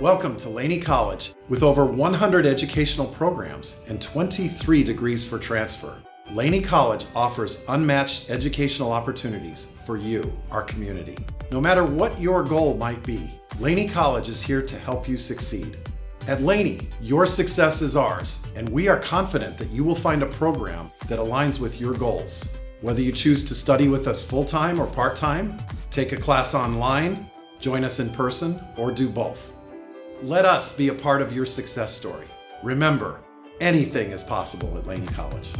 Welcome to Laney College with over 100 educational programs and 23 degrees for transfer. Laney College offers unmatched educational opportunities for you, our community. No matter what your goal might be, Laney College is here to help you succeed. At Laney, your success is ours, and we are confident that you will find a program that aligns with your goals. Whether you choose to study with us full time or part time, take a class online, join us in person, or do both. Let us be a part of your success story. Remember, anything is possible at Laney College.